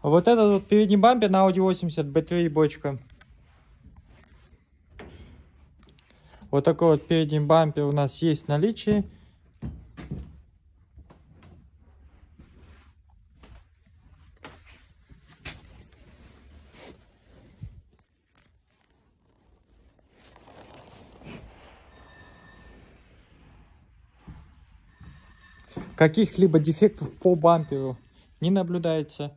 Вот этот вот передний бампер на Audi 80 B3 бочка. Вот такой вот передний бампер у нас есть в наличии. Каких-либо дефектов по бамперу не наблюдается.